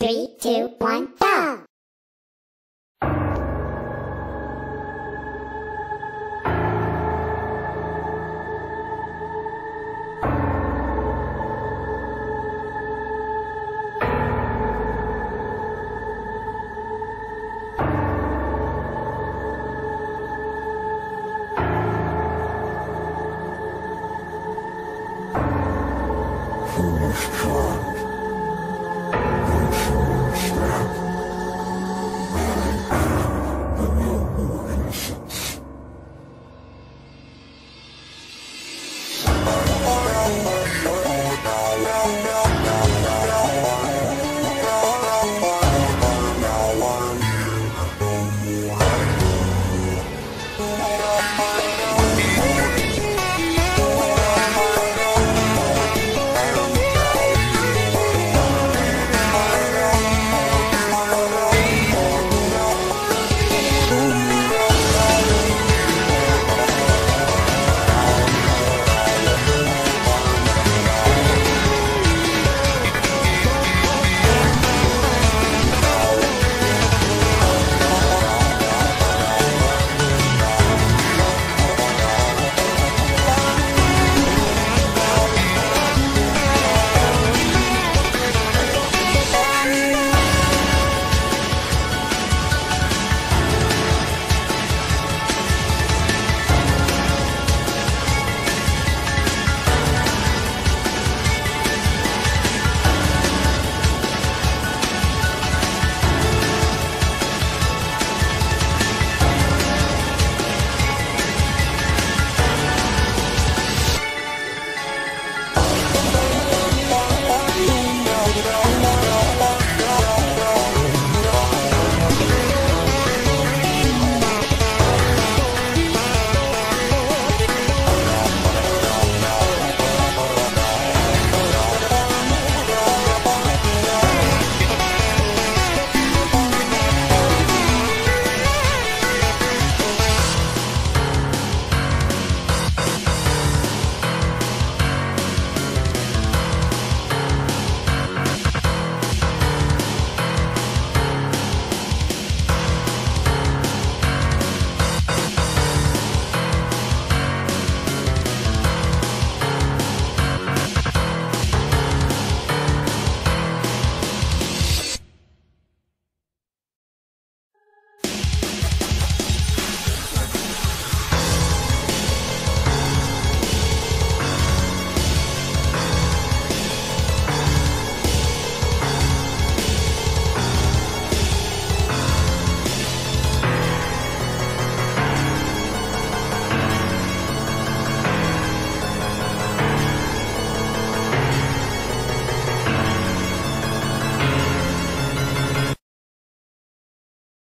Three, two, one, go! Foolish. Wow.